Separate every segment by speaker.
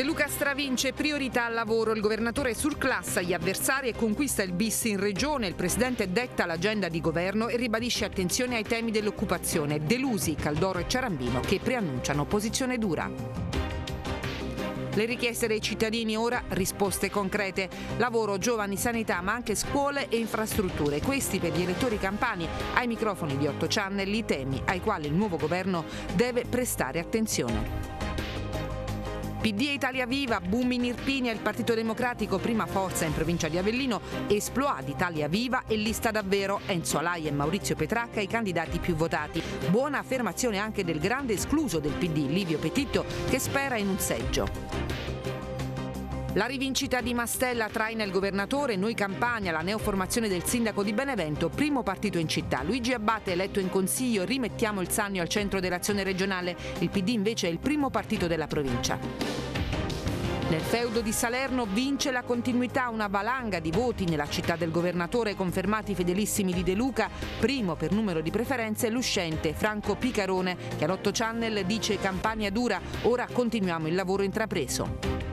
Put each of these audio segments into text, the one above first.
Speaker 1: De Luca stravince priorità al lavoro, il governatore surclassa gli avversari e conquista il bis in regione, il presidente detta l'agenda di governo e ribadisce attenzione ai temi dell'occupazione, delusi Caldoro e Ciarambino che preannunciano posizione dura. Le richieste dei cittadini ora risposte concrete. Lavoro, giovani, sanità, ma anche scuole e infrastrutture. Questi per gli elettori campani ai microfoni di 8 Channel i temi ai quali il nuovo governo deve prestare attenzione. PD e Italia Viva, boom in Irpini e il Partito Democratico, prima forza in provincia di Avellino, Espload Italia Viva e lista davvero Enzo Alai e Maurizio Petracca i candidati più votati. Buona affermazione anche del grande escluso del PD, Livio Petitto, che spera in un seggio. La rivincita di Mastella traina il governatore, noi Campania, la neoformazione del sindaco di Benevento, primo partito in città. Luigi Abbate eletto in consiglio, rimettiamo il Sannio al centro dell'azione regionale, il PD invece è il primo partito della provincia. Nel feudo di Salerno vince la continuità, una valanga di voti nella città del governatore confermati fedelissimi di De Luca, primo per numero di preferenze l'uscente Franco Picarone che all'8 Channel dice campagna dura, ora continuiamo il lavoro intrapreso.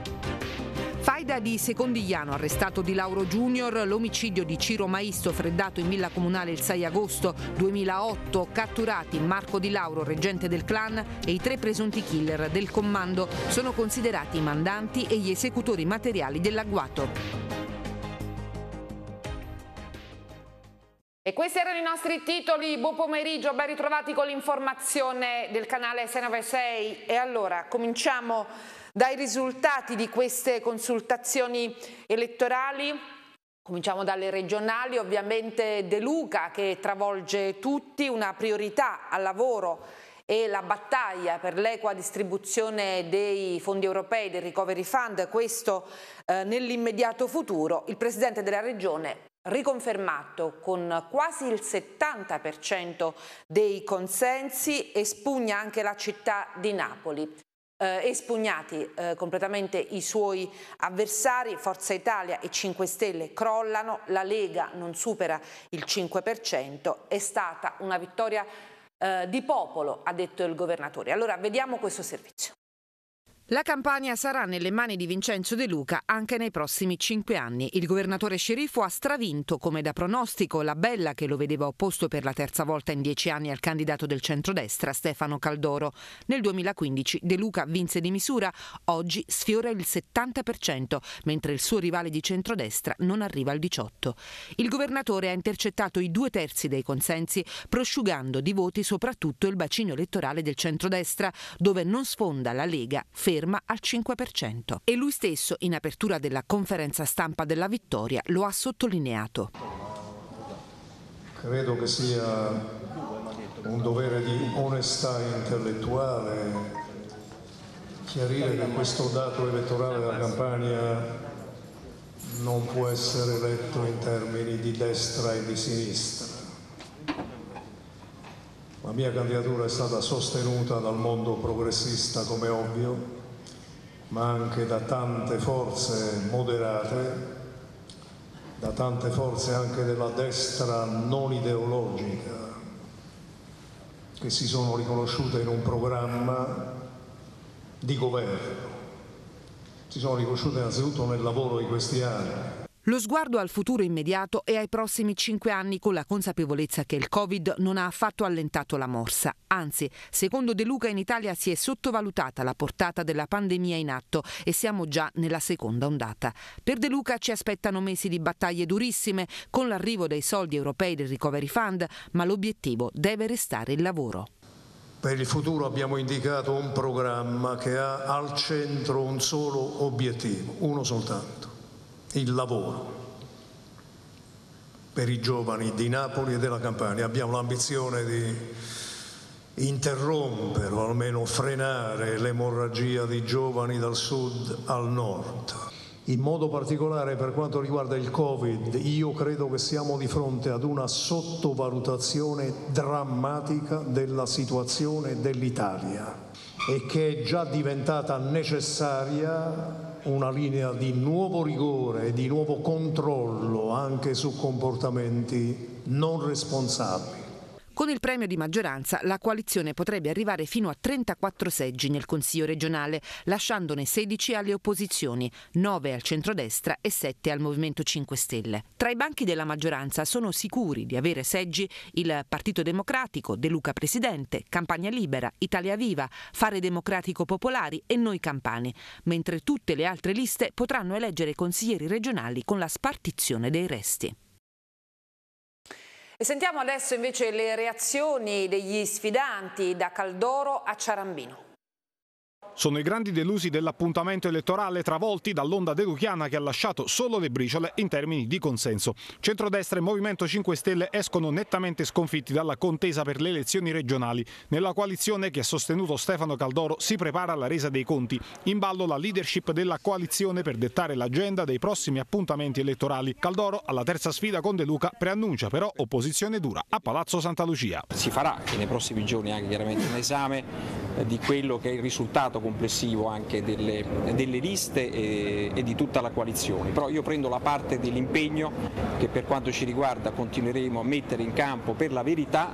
Speaker 1: Faida di Secondigliano, arrestato di Lauro Junior, l'omicidio di Ciro Maisto freddato in villa comunale il 6 agosto 2008, catturati Marco Di Lauro, reggente del clan, e i tre presunti killer del comando sono considerati i mandanti e gli esecutori materiali dell'agguato.
Speaker 2: E questi erano i nostri titoli, buon pomeriggio, ben ritrovati con l'informazione del canale 696 e allora cominciamo dai risultati di queste consultazioni elettorali, cominciamo dalle regionali, ovviamente De Luca che travolge tutti, una priorità al lavoro e la battaglia per l'equa distribuzione dei fondi europei del Recovery Fund, questo eh, nell'immediato futuro, il Presidente della Regione riconfermato con quasi il 70% dei consensi, espugna anche la città di Napoli eh, espugnati eh, completamente i suoi avversari, Forza Italia e 5 Stelle crollano, la Lega non supera il 5%, è stata una vittoria eh, di popolo, ha detto il governatore. Allora vediamo questo servizio.
Speaker 1: La campagna sarà nelle mani di Vincenzo De Luca anche nei prossimi cinque anni. Il governatore sceriffo ha stravinto, come da pronostico, la Bella che lo vedeva opposto per la terza volta in dieci anni al candidato del centrodestra Stefano Caldoro. Nel 2015 De Luca vinse di misura, oggi sfiora il 70%, mentre il suo rivale di centrodestra non arriva al 18%. Il governatore ha intercettato i due terzi dei consensi, prosciugando di voti soprattutto il bacino elettorale del centrodestra, dove non sfonda la Lega, ferma ferma al 5%. E lui stesso, in apertura della conferenza stampa della vittoria, lo ha sottolineato.
Speaker 3: Credo che sia un dovere di onestà intellettuale chiarire che questo dato elettorale della campagna non può essere letto in termini di destra e di sinistra. La mia candidatura è stata sostenuta dal mondo progressista, come ovvio, ma anche da tante forze moderate, da tante forze anche della destra non ideologica che si sono riconosciute in un programma di governo, si sono riconosciute innanzitutto nel lavoro di questi anni,
Speaker 1: lo sguardo al futuro immediato e ai prossimi cinque anni con la consapevolezza che il Covid non ha affatto allentato la morsa. Anzi, secondo De Luca in Italia si è sottovalutata la portata della pandemia in atto e siamo già nella seconda ondata. Per De Luca ci aspettano mesi di battaglie durissime con l'arrivo dei soldi europei del Recovery Fund, ma l'obiettivo deve restare il lavoro.
Speaker 3: Per il futuro abbiamo indicato un programma che ha al centro un solo obiettivo, uno soltanto il lavoro per i giovani di Napoli e della Campania. Abbiamo l'ambizione di interrompere o almeno frenare l'emorragia di giovani dal sud al nord. In modo particolare per quanto riguarda il Covid, io credo che siamo di fronte ad una sottovalutazione drammatica della situazione dell'Italia e che è già diventata necessaria una linea di nuovo rigore e di nuovo controllo anche su comportamenti non responsabili.
Speaker 4: Con il premio di maggioranza la coalizione potrebbe arrivare fino a 34 seggi nel Consiglio regionale, lasciandone 16 alle opposizioni, 9 al centrodestra e 7 al Movimento 5 Stelle. Tra i banchi della maggioranza sono sicuri di avere seggi il Partito Democratico, De Luca Presidente, Campagna Libera, Italia Viva, Fare Democratico Popolari e Noi Campani, mentre tutte le altre liste potranno eleggere consiglieri regionali con la spartizione dei resti.
Speaker 1: E sentiamo adesso invece le reazioni degli sfidanti da Caldoro a Ciarambino.
Speaker 5: Sono i grandi delusi dell'appuntamento elettorale travolti dall'onda deluchiana che ha lasciato solo le briciole in termini di consenso. Centrodestra e Movimento 5 Stelle escono nettamente sconfitti dalla contesa per le elezioni regionali. Nella coalizione che ha sostenuto Stefano Caldoro si prepara la resa dei conti. In ballo la leadership della coalizione per dettare l'agenda dei prossimi appuntamenti elettorali. Caldoro alla terza sfida con De Luca preannuncia però opposizione dura a Palazzo Santa Lucia.
Speaker 6: Si farà nei prossimi giorni anche chiaramente un esame di quello che è il risultato complessivo anche delle, delle liste e, e, di tutta la coalizione, però io prendo la parte dell'impegno che per quanto ci riguarda continueremo a mettere in campo per la verità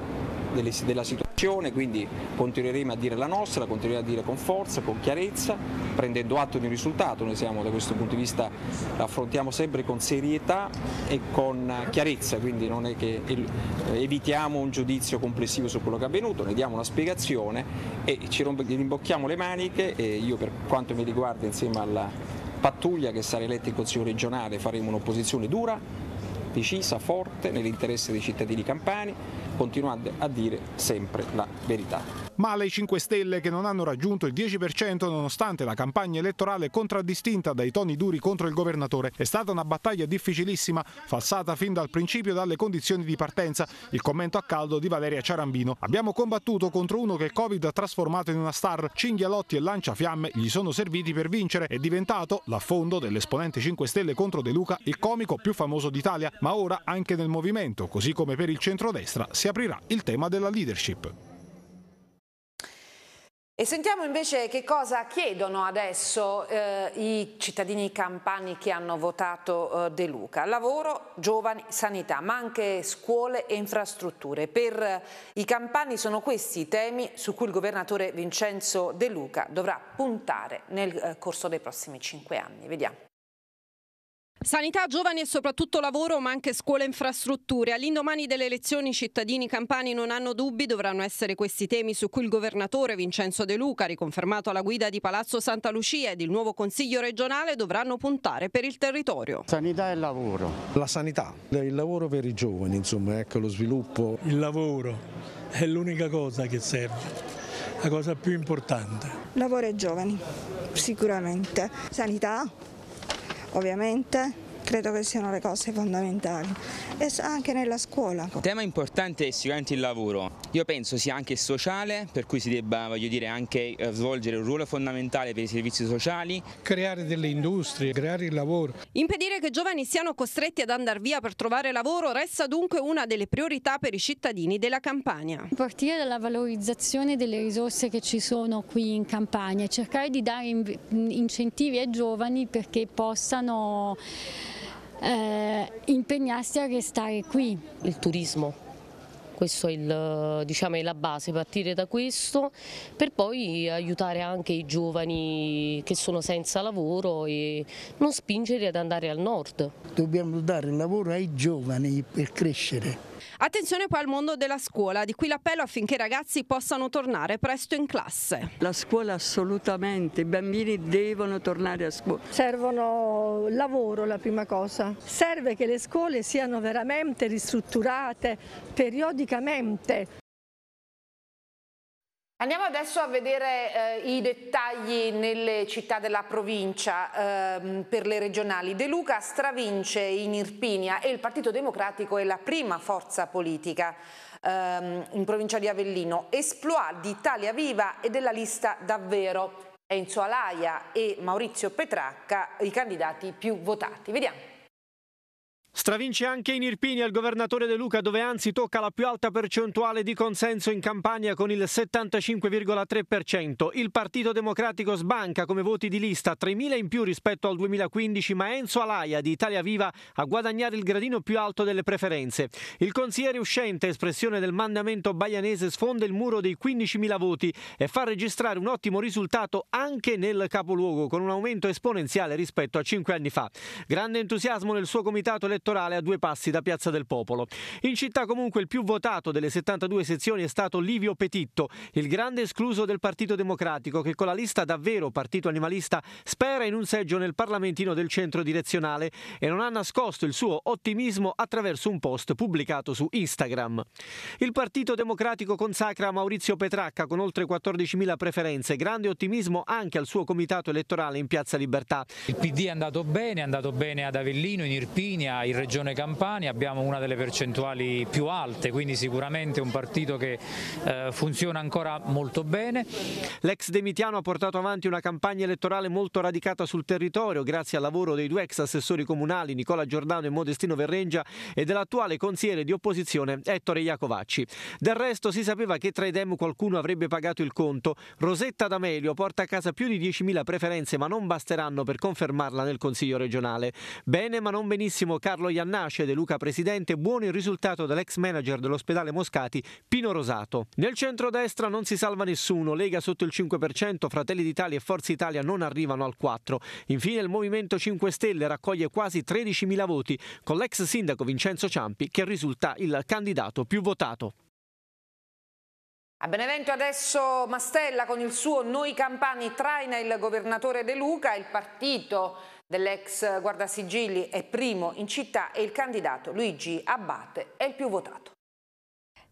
Speaker 6: della situazione, quindi continueremo a dire la nostra, continueremo a dire con forza, con chiarezza, prendendo atto di un risultato, noi siamo da questo punto di vista, affrontiamo sempre con serietà e con chiarezza, quindi non è che evitiamo un giudizio complessivo su quello che è avvenuto, ne diamo una spiegazione e ci rimbocchiamo le maniche e io per quanto mi riguarda insieme alla pattuglia che sarà eletta in Consiglio regionale faremo un'opposizione dura, decisa, forte, nell'interesse dei cittadini campani, continuando a dire sempre la verità.
Speaker 5: Male i 5 Stelle che non hanno raggiunto il 10% nonostante la campagna elettorale contraddistinta dai toni duri contro il governatore. È stata una battaglia difficilissima, falsata fin dal principio dalle condizioni di partenza. Il commento a caldo di Valeria Ciarambino. Abbiamo combattuto contro uno che il Covid ha trasformato in una star. Cinghialotti e lanciafiamme gli sono serviti per vincere. È diventato, l'affondo dell'esponente 5 Stelle contro De Luca, il comico più famoso d'Italia. Ma ora anche nel movimento, così come per il centrodestra, si aprirà il tema della leadership.
Speaker 1: E sentiamo invece che cosa chiedono adesso eh, i cittadini campani che hanno votato eh, De Luca. Lavoro, giovani, sanità, ma anche scuole e infrastrutture. Per i campani sono questi i temi su cui il governatore Vincenzo De Luca dovrà puntare nel eh, corso dei prossimi cinque anni. Vediamo.
Speaker 7: Sanità, giovani e soprattutto lavoro, ma anche scuole e infrastrutture. All'indomani delle elezioni i cittadini campani non hanno dubbi, dovranno essere questi temi su cui il governatore Vincenzo De Luca, riconfermato alla guida di Palazzo Santa Lucia ed il nuovo Consiglio regionale, dovranno puntare per il territorio.
Speaker 8: Sanità e lavoro.
Speaker 9: La sanità, il lavoro per i giovani, insomma, ecco lo sviluppo.
Speaker 10: Il lavoro è l'unica cosa che serve, la cosa più importante.
Speaker 11: Lavoro ai giovani, sicuramente. Sanità, ovviamente credo che siano le cose fondamentali e anche nella scuola.
Speaker 12: Il tema importante è sicuramente il lavoro, io penso sia anche sociale, per cui si debba voglio dire, anche eh, svolgere un ruolo fondamentale per i servizi sociali.
Speaker 13: Creare delle industrie, creare il lavoro.
Speaker 7: Impedire che i giovani siano costretti ad andare via per trovare lavoro resta dunque una delle priorità per i cittadini della Campania.
Speaker 14: Partire dalla valorizzazione delle risorse che ci sono qui in Campania e cercare di dare incentivi ai giovani perché possano eh, impegnarsi a restare qui.
Speaker 15: Il turismo, questa è, diciamo, è, la base, partire da questo per poi aiutare anche i giovani che sono senza lavoro e non spingere ad andare al nord.
Speaker 16: Dobbiamo dare lavoro ai giovani per crescere.
Speaker 7: Attenzione poi al mondo della scuola, di qui l'appello affinché i ragazzi possano tornare presto in classe.
Speaker 17: La scuola assolutamente, i bambini devono tornare a scuola.
Speaker 18: Servono lavoro la prima cosa, serve che le scuole siano veramente ristrutturate periodicamente
Speaker 1: Andiamo adesso a vedere eh, i dettagli nelle città della provincia eh, per le regionali. De Luca stravince in Irpinia e il Partito Democratico è la prima forza politica ehm, in provincia di Avellino. Esploit di Italia Viva e della lista Davvero. Enzo Alaia e Maurizio Petracca i candidati più votati. Vediamo.
Speaker 8: Stravince anche in Irpinia il governatore De Luca dove anzi tocca la più alta percentuale di consenso in campagna con il 75,3%. Il Partito Democratico sbanca come voti di lista 3.000 in più rispetto al 2015 ma Enzo Alaia di Italia Viva a guadagnare il gradino più alto delle preferenze. Il consigliere uscente, espressione del mandamento baianese, sfonda il muro dei 15.000 voti e fa registrare un ottimo risultato anche nel capoluogo con un aumento esponenziale rispetto a cinque anni fa. Grande entusiasmo nel suo comitato elettorale elettorale a due passi da Piazza del Popolo. In città comunque il più votato delle 72 sezioni è stato Livio Petitto, il grande escluso del Partito Democratico che con la lista davvero partito animalista spera in un seggio nel parlamentino del centro direzionale e non ha nascosto il suo ottimismo attraverso un post pubblicato su Instagram. Il Partito Democratico consacra Maurizio Petracca con oltre 14.000 preferenze, grande ottimismo anche al suo comitato elettorale in Piazza Libertà.
Speaker 19: Il PD è andato bene, è andato bene ad Avellino, in Irpinia, in Regione Campania abbiamo una delle percentuali più alte, quindi sicuramente un partito che eh, funziona ancora molto bene.
Speaker 8: L'ex Demitiano ha portato avanti una campagna elettorale molto radicata sul territorio grazie al lavoro dei due ex assessori comunali Nicola Giordano e Modestino Verrengia e dell'attuale consigliere di opposizione Ettore Iacovacci. Del resto si sapeva che tra i Dem qualcuno avrebbe pagato il conto. Rosetta D'Amelio porta a casa più di 10.000 preferenze ma non basteranno per confermarla nel Consiglio regionale. Bene ma non benissimo Carlo Carlo Iannasce, De Luca presidente, buono il risultato dell'ex manager dell'ospedale Moscati, Pino Rosato. Nel centro-destra non si salva nessuno, Lega sotto il 5%, Fratelli d'Italia e Forza Italia non arrivano al 4%. Infine il Movimento 5 Stelle raccoglie quasi 13.000 voti, con l'ex sindaco Vincenzo Ciampi che risulta il candidato più votato.
Speaker 1: A Benevento adesso Mastella con il suo Noi Campani traina il governatore De Luca, il partito dell'ex guardasigilli è primo in città e il candidato Luigi Abbate è il più votato.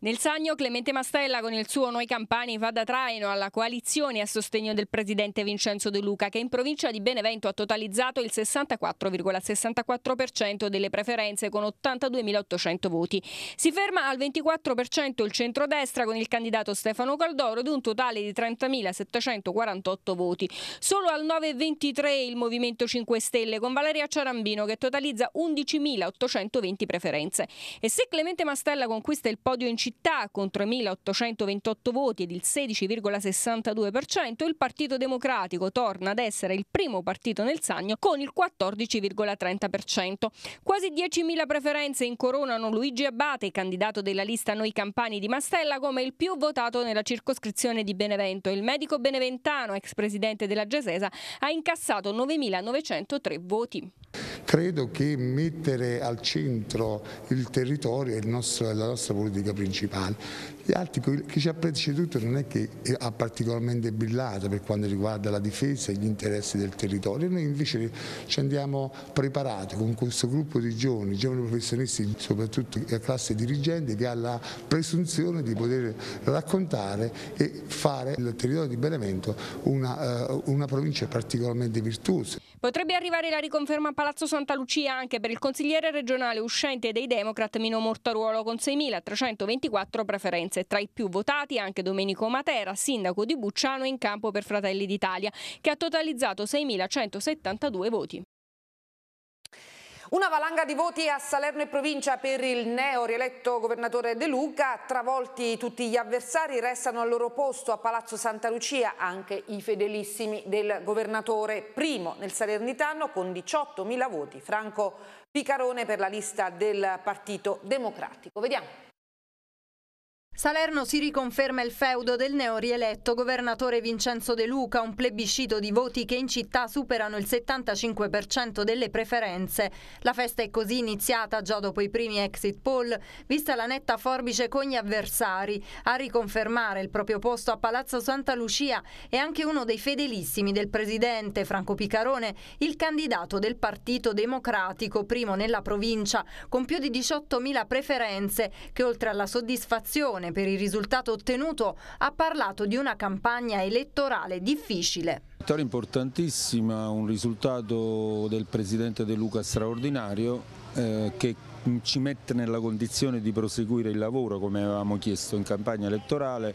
Speaker 7: Nel Sagno Clemente Mastella con il suo Noi Campani va da traino alla coalizione a sostegno del presidente Vincenzo De Luca che in provincia di Benevento ha totalizzato il 64,64% delle preferenze con 82.800 voti. Si ferma al 24% il centrodestra con il candidato Stefano Caldoro ed un totale di 30.748 voti. Solo al 9,23 il Movimento 5 Stelle con Valeria Ciarambino che totalizza 11.820 preferenze. E se Clemente Mastella conquista il podio in città città con 3.828 voti ed il 16,62%, il Partito Democratico torna ad essere il primo partito nel Sagno con il 14,30%. Quasi 10.000 preferenze incoronano Luigi Abbate, candidato della lista Noi Campani di Mastella, come il più votato nella circoscrizione di Benevento. Il medico beneventano, ex presidente della Gesesa, ha incassato 9.903 voti.
Speaker 20: Credo che mettere al centro il territorio è la nostra politica principale. municipal Gli altri, chi ci ha preceduto non è che ha particolarmente brillato per quanto riguarda la difesa e gli interessi del territorio, noi invece ci andiamo preparati con questo gruppo di giovani, giovani professionisti, soprattutto la classe dirigente che ha la presunzione di poter raccontare e fare del territorio di Benevento una, uh, una provincia particolarmente virtuosa.
Speaker 7: Potrebbe arrivare la riconferma a Palazzo Santa Lucia anche per il consigliere regionale uscente dei Democrat Mino Mortaruolo con 6.324 preferenze. Tra i più votati anche Domenico Matera, sindaco di Bucciano in campo per Fratelli d'Italia, che ha totalizzato 6.172 voti.
Speaker 1: Una valanga di voti a Salerno e provincia per il neo rieletto governatore De Luca, travolti tutti gli avversari, restano al loro posto a Palazzo Santa Lucia anche i fedelissimi del governatore, primo nel Salernitano con 18.000 voti, Franco Picarone per la lista del Partito Democratico. Vediamo.
Speaker 21: Salerno si riconferma il feudo del neorieletto governatore Vincenzo De Luca, un plebiscito di voti che in città superano il 75% delle preferenze. La festa è così iniziata già dopo i primi exit poll, vista la netta forbice con gli avversari. A riconfermare il proprio posto a Palazzo Santa Lucia è anche uno dei fedelissimi del presidente Franco Picarone, il candidato del Partito Democratico, primo nella provincia, con più di 18.000 preferenze, che oltre alla soddisfazione Nazione per il risultato ottenuto ha parlato di una campagna elettorale difficile.
Speaker 22: Importantissima, un risultato del Presidente De Luca straordinario eh, che ci mette nella condizione di proseguire il lavoro come avevamo chiesto in campagna elettorale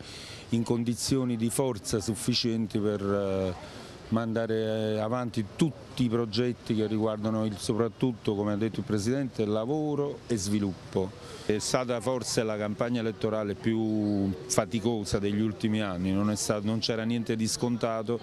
Speaker 22: in condizioni di forza sufficienti per eh, mandare avanti tutti i progetti che riguardano il, soprattutto, come ha detto il Presidente, lavoro e sviluppo. È stata forse la campagna elettorale più faticosa degli ultimi anni, non, non c'era niente di scontato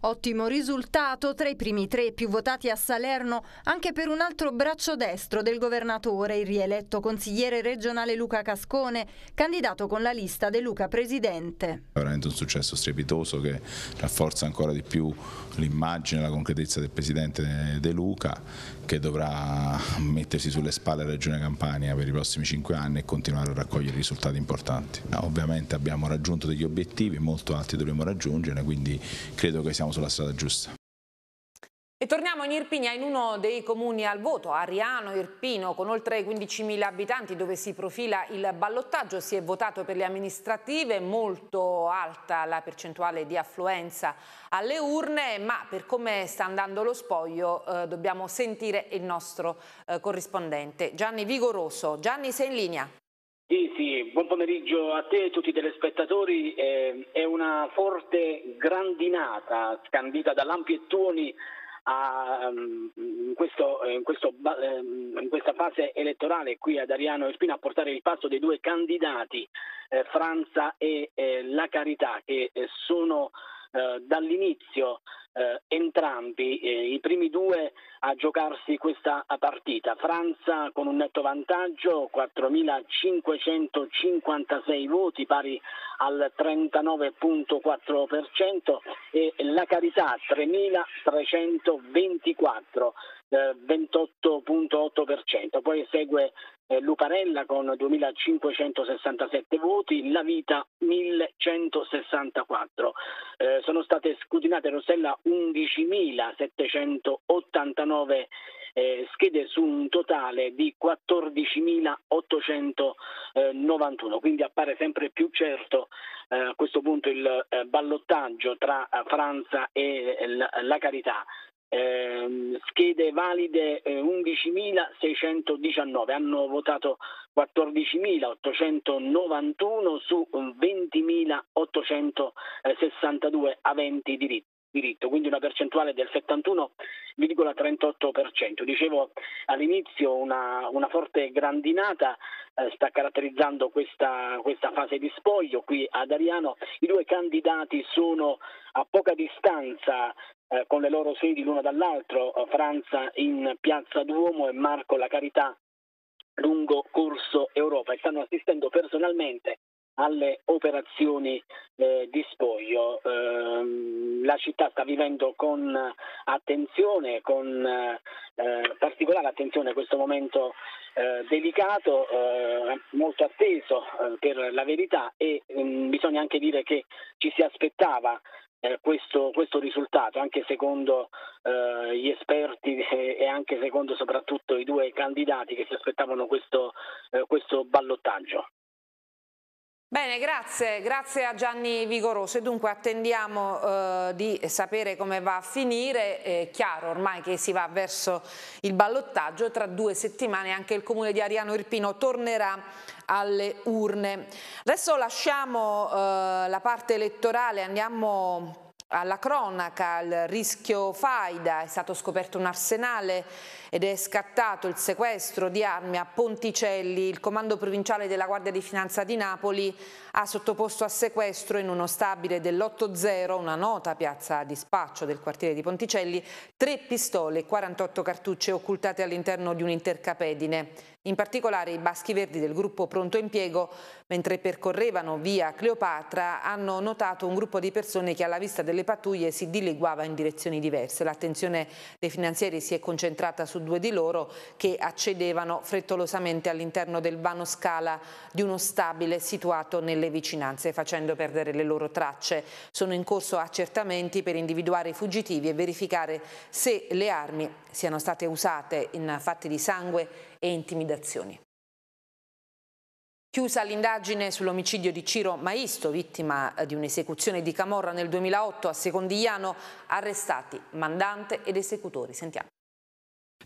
Speaker 21: Ottimo risultato tra i primi tre più votati a Salerno anche per un altro braccio destro del governatore, il rieletto consigliere regionale Luca Cascone, candidato con la lista De Luca Presidente.
Speaker 23: Veramente un successo strepitoso che rafforza ancora di più l'immagine e la concretezza del Presidente De Luca che dovrà mettersi sulle spalle la Regione Campania per i prossimi cinque anni e continuare a raccogliere risultati importanti. Ovviamente abbiamo raggiunto degli obiettivi, molto alti dovremo raggiungere, quindi credo che siamo sulla strada giusta.
Speaker 1: E torniamo in Irpinia, in uno dei comuni al voto, Ariano, Irpino, con oltre 15.000 abitanti dove si profila il ballottaggio. Si è votato per le amministrative, molto alta la percentuale di affluenza alle urne, ma per come sta andando lo spoglio eh, dobbiamo sentire il nostro eh, corrispondente Gianni Vigoroso. Gianni, sei in linea?
Speaker 24: Sì, sì, buon pomeriggio a te e a tutti i telespettatori. Eh, è una forte grandinata scandita da tuoni a, um, in, questo, in, questo, um, in, questa fase elettorale qui ad Ariano Espina a portare il passo dei due candidati, eh, Franza e eh, La Carità, che eh, sono eh, dall'inizio eh, entrambi, eh, i primi due a giocarsi questa partita. Francia con un netto vantaggio, 4.556 voti pari al 39.4% e la Carità 3.324 28.8%, poi segue eh, Luparella con 2.567 voti, La Vita 1.164. Eh, sono state scrutinate Rossella 11.789 eh, schede su un totale di 14.891, quindi appare sempre più certo eh, a questo punto il eh, ballottaggio tra Franza e la Carità eh, schede valide eh, 11.619, hanno votato 14.891 su 20.862 aventi diritto diritto, quindi una percentuale del 71,38%. Dicevo all'inizio una, una forte grandinata eh, sta caratterizzando questa, questa, fase di spoglio qui ad Ariano. I due candidati sono a poca distanza eh, con le loro sedi l'uno dall'altro, eh, Franza in Piazza Duomo e Marco La Carità lungo Corso Europa e stanno assistendo personalmente alle operazioni eh, di spoglio. Eh, la città sta vivendo con attenzione, con eh, particolare attenzione questo momento eh, delicato, molto atteso per la verità e mm, bisogna anche dire che ci si aspettava eh, questo, questo, risultato, anche secondo eh, gli esperti e anche secondo soprattutto i due candidati che si aspettavano questo, eh, questo ballottaggio.
Speaker 1: Bene, grazie, grazie a Gianni Vigoroso. Dunque attendiamo eh, di sapere come va a finire, è chiaro ormai che si va verso il ballottaggio, tra due settimane anche il comune di Ariano Irpino tornerà alle urne. Adesso lasciamo eh, la parte elettorale, andiamo alla cronaca, il rischio faida, è stato scoperto un arsenale ed è scattato il sequestro di armi a Ponticelli. Il comando provinciale della Guardia di Finanza di Napoli ha sottoposto a sequestro in uno stabile dell'8-0, una nota piazza di spaccio del quartiere di Ponticelli, tre pistole e 48 cartucce occultate all'interno di un intercapedine. In particolare i baschi verdi del gruppo Pronto Impiego, mentre percorrevano via Cleopatra, hanno notato un gruppo di persone che alla vista delle pattuglie si dileguava in direzioni diverse. L'attenzione dei finanzieri si è concentrata su due di loro che accedevano frettolosamente all'interno del vano scala di uno stabile situato nelle vicinanze, facendo perdere le loro tracce. Sono in corso accertamenti per individuare i fuggitivi e verificare se le armi siano state usate in fatti di sangue e intimidazioni. Chiusa l'indagine sull'omicidio di Ciro Maisto, vittima di un'esecuzione di Camorra nel 2008 a Secondigliano, arrestati mandante ed esecutori. Sentiamo.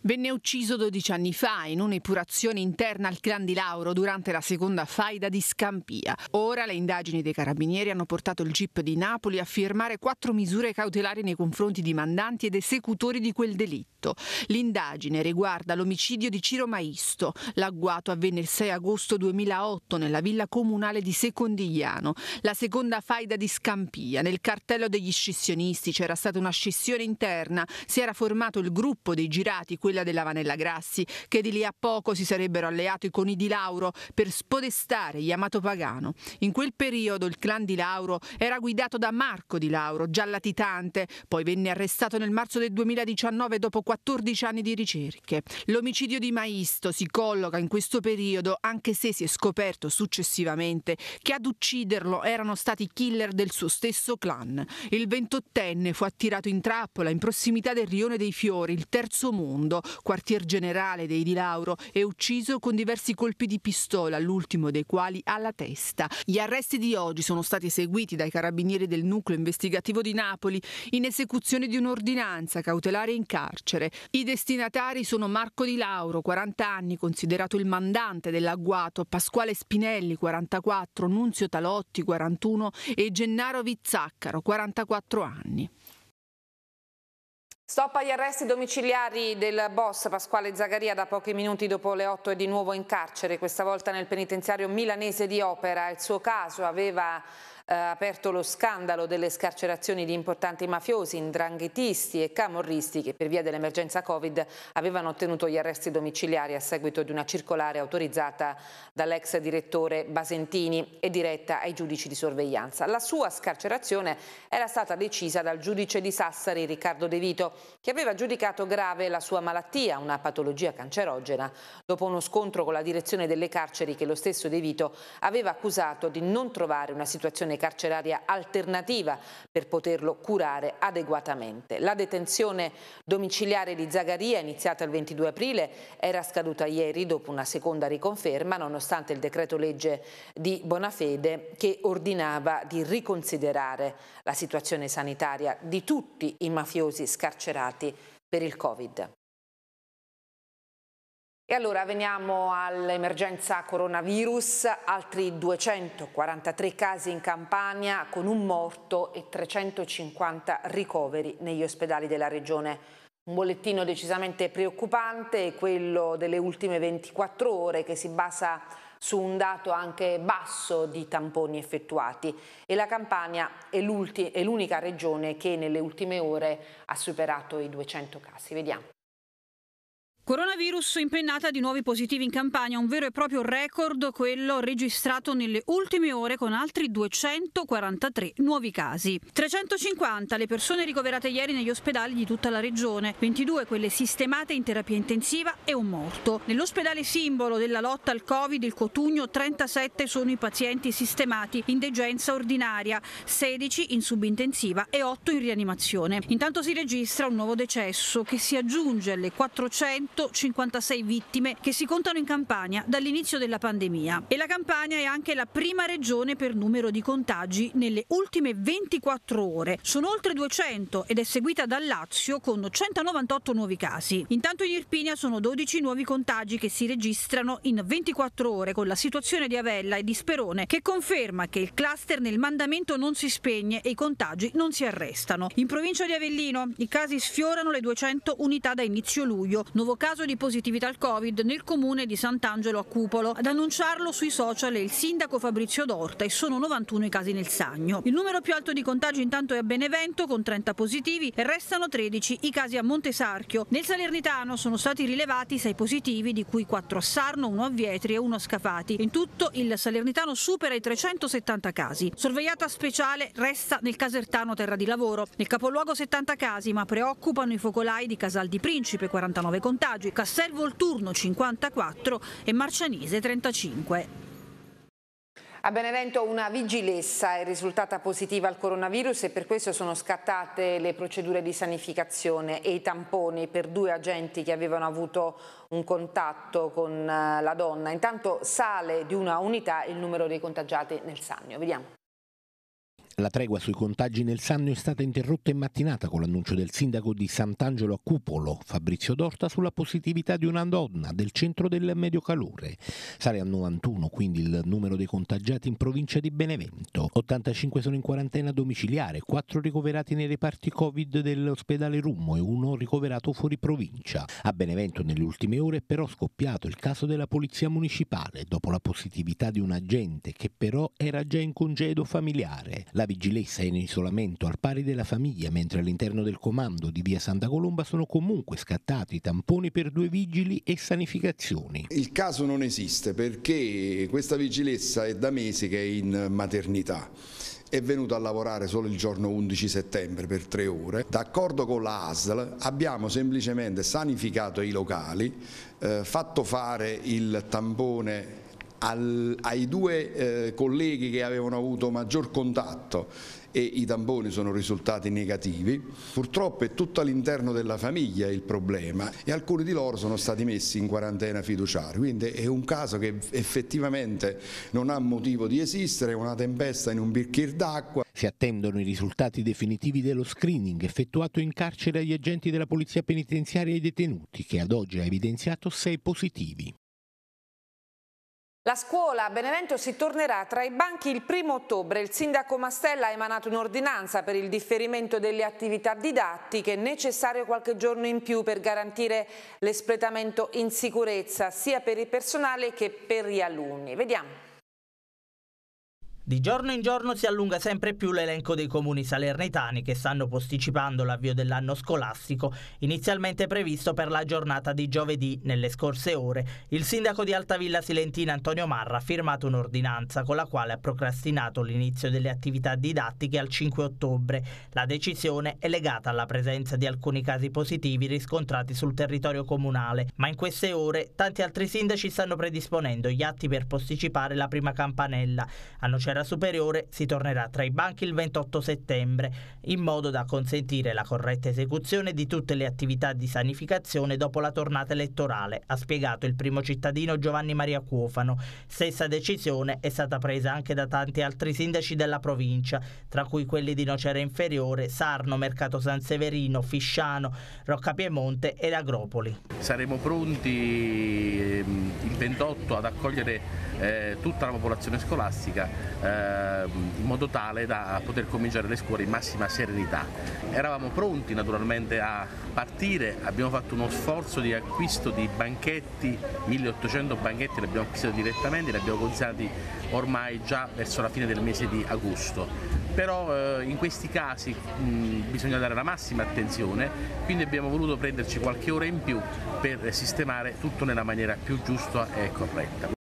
Speaker 25: Venne ucciso 12 anni fa in un'epurazione interna al clan di Lauro durante la seconda faida di Scampia. Ora le indagini dei carabinieri hanno portato il GIP di Napoli a firmare quattro misure cautelari nei confronti di mandanti ed esecutori di quel delitto. L'indagine riguarda l'omicidio di Ciro Maisto. L'agguato avvenne il 6 agosto 2008 nella villa comunale di Secondigliano. La seconda faida di Scampia. Nel cartello degli scissionisti c'era stata una scissione interna. Si era formato il gruppo dei girati, quella della Vanella Grassi, che di lì a poco si sarebbero alleati con i Di Lauro per spodestare Yamato Pagano. In quel periodo il clan Di Lauro era guidato da Marco Di Lauro, già latitante, poi venne arrestato nel marzo del 2019 dopo 14 anni di ricerche. L'omicidio di Maisto si colloca in questo periodo, anche se si è scoperto successivamente che ad ucciderlo erano stati killer del suo stesso clan. Il ventottenne fu attirato in trappola in prossimità del Rione dei Fiori, il terzo mondo, quartier generale dei Di Lauro, e ucciso con diversi colpi di pistola, l'ultimo dei quali alla testa. Gli arresti di oggi sono stati eseguiti dai carabinieri del nucleo investigativo di Napoli in esecuzione di un'ordinanza cautelare in carcere. I destinatari sono Marco Di Lauro, 40 anni, considerato il mandante dell'agguato, Pasquale Spinelli, 44, Nunzio Talotti, 41 e Gennaro Vizzaccaro, 44 anni.
Speaker 1: Stop agli arresti domiciliari del boss Pasquale Zagaria da pochi minuti dopo le 8 è di nuovo in carcere, questa volta nel penitenziario milanese di Opera. Il suo caso aveva aperto lo scandalo delle scarcerazioni di importanti mafiosi, indranghetisti e camorristi che per via dell'emergenza Covid avevano ottenuto gli arresti domiciliari a seguito di una circolare autorizzata dall'ex direttore Basentini e diretta ai giudici di sorveglianza. La sua scarcerazione era stata decisa dal giudice di Sassari Riccardo De Vito che aveva giudicato grave la sua malattia, una patologia cancerogena, dopo uno scontro con la direzione delle carceri che lo stesso De Vito aveva accusato di non trovare una situazione carceraria alternativa per poterlo curare adeguatamente. La detenzione domiciliare di Zagaria, iniziata il 22 aprile, era scaduta ieri dopo una seconda riconferma, nonostante il decreto legge di Bonafede che ordinava di riconsiderare la situazione sanitaria di tutti i mafiosi scarcerati per il Covid. E allora veniamo all'emergenza coronavirus, altri 243 casi in Campania con un morto e 350 ricoveri negli ospedali della regione. Un bollettino decisamente preoccupante quello delle ultime 24 ore che si basa su un dato anche basso di tamponi effettuati e la Campania è l'unica regione che nelle ultime ore ha superato i 200 casi. Vediamo.
Speaker 26: Coronavirus impennata di nuovi positivi in Campania, un vero e proprio record quello registrato nelle ultime ore con altri 243 nuovi casi. 350 le persone ricoverate ieri negli ospedali di tutta la regione, 22 quelle sistemate in terapia intensiva e un morto. Nell'ospedale simbolo della lotta al Covid, il Cotugno, 37 sono i pazienti sistemati in degenza ordinaria, 16 in subintensiva e 8 in rianimazione. Intanto si registra un nuovo decesso che si aggiunge alle 400 156 vittime che si contano in Campania dall'inizio della pandemia. E la Campania è anche la prima regione per numero di contagi nelle ultime 24 ore. Sono oltre 200 ed è seguita dal Lazio con 198 nuovi casi. Intanto in Irpinia sono 12 nuovi contagi che si registrano in 24 ore con la situazione di Avella e di Sperone che conferma che il cluster nel mandamento non si spegne e i contagi non si arrestano. In provincia di Avellino i casi sfiorano le 200 unità da inizio luglio. Nuovo caso di positività al Covid nel comune di Sant'Angelo a Cupolo. Ad annunciarlo sui social è il sindaco Fabrizio Dorta e sono 91 i casi nel Sagno. Il numero più alto di contagi intanto è a Benevento con 30 positivi e restano 13 i casi a Montesarchio. Nel Salernitano sono stati rilevati 6 positivi, di cui 4 a Sarno, 1 a Vietri e 1 a Scafati. In tutto il Salernitano supera i 370 casi. Sorvegliata speciale resta nel Casertano Terra di Lavoro. Nel capoluogo 70 casi, ma preoccupano i focolai di Casal di Principe, 49 contagi contagi, Castel Volturno 54 e Marcianise 35.
Speaker 1: A Benevento una vigilessa è risultata positiva al coronavirus e per questo sono scattate le procedure di sanificazione e i tamponi per due agenti che avevano avuto un contatto con eh, la donna. Intanto sale di una unità il numero dei contagiati nel Sannio. Vediamo.
Speaker 27: La tregua sui contagi nel Sannio è stata interrotta in mattinata con l'annuncio del sindaco di Sant'Angelo a Cupolo, Fabrizio Dorta, sulla positività di una donna del centro del medio calore. Sale a 91 quindi il numero dei contagiati in provincia di Benevento. 85 sono in quarantena domiciliare, 4 ricoverati nei reparti Covid dell'ospedale Rummo e uno ricoverato fuori provincia. A Benevento nelle ultime ore è però scoppiato il caso della polizia municipale dopo la positività di un agente che però era già in congedo familiare. La vigilessa è in isolamento al pari della famiglia, mentre all'interno del comando di via Santa Colomba sono comunque scattati tamponi per due vigili e sanificazioni.
Speaker 28: Il caso non esiste perché questa vigilessa è da mesi che è in maternità è venuto a lavorare solo il giorno 11 settembre per tre ore. D'accordo con la ASL abbiamo semplicemente sanificato i locali, eh, fatto fare il tampone al, ai due eh, colleghi che avevano avuto maggior contatto e i tamponi sono risultati negativi. Purtroppo è tutto all'interno della famiglia il problema e alcuni di loro sono stati messi in quarantena fiduciaria, quindi è un caso che effettivamente non ha motivo di esistere, è una tempesta in un bicchiere d'acqua.
Speaker 27: Si attendono i risultati definitivi dello screening effettuato in carcere agli agenti della Polizia Penitenziaria e ai detenuti, che ad oggi ha evidenziato sei positivi.
Speaker 1: La scuola a Benevento si tornerà tra i banchi il primo ottobre. Il sindaco Mastella ha emanato un'ordinanza per il differimento delle attività didattiche, necessario qualche giorno in più per garantire l'espletamento in sicurezza sia per il personale che per gli alunni. Vediamo.
Speaker 29: Di giorno in giorno si allunga sempre più l'elenco dei comuni salernitani che stanno posticipando l'avvio dell'anno scolastico, inizialmente previsto per la giornata di giovedì. Nelle scorse ore, il sindaco di Altavilla Silentina Antonio Marra ha firmato un'ordinanza con la quale ha procrastinato l'inizio delle attività didattiche al 5 ottobre. La decisione è legata alla presenza di alcuni casi positivi riscontrati sul territorio comunale, ma in queste ore tanti altri sindaci stanno predisponendo gli atti per posticipare la prima campanella. A Nocera Superiore si tornerà tra i banchi il 28 settembre, in modo da consentire la corretta esecuzione di tutte le attività di sanificazione dopo la tornata elettorale, ha spiegato il primo cittadino Giovanni Maria Cuofano. Stessa decisione è stata presa anche da tanti altri sindaci della provincia, tra cui quelli di Nocera Inferiore, Sarno, Mercato San Severino, Fisciano, Rocca Piemonte ed Agropoli.
Speaker 30: Saremo pronti ehm, il 28 ad accogliere eh, tutta la popolazione scolastica eh, in modo tale da poter cominciare le scuole in massima serenità. Eravamo pronti naturalmente a partire, abbiamo fatto uno sforzo di acquisto di banchetti, 1800 banchetti li abbiamo acquistati direttamente, li abbiamo consegnati ormai già verso la fine del mese di agosto. Però eh, in questi casi mh, bisogna dare la massima attenzione, quindi abbiamo voluto prenderci qualche ora in più per sistemare tutto nella maniera più giusta e corretta.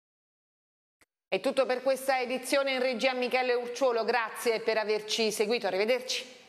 Speaker 1: È tutto per questa edizione in regia Michele Urciolo, grazie per averci seguito, arrivederci.